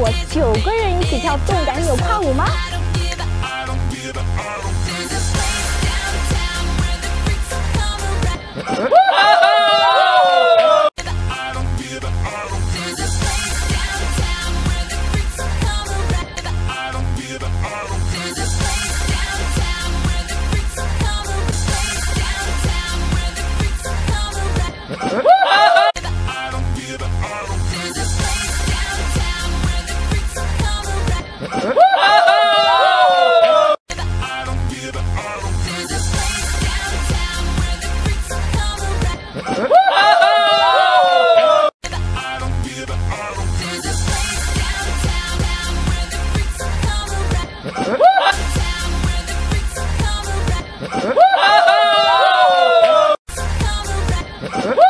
我九个人一起跳动感扭胯舞吗？Woo!